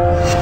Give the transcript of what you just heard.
了。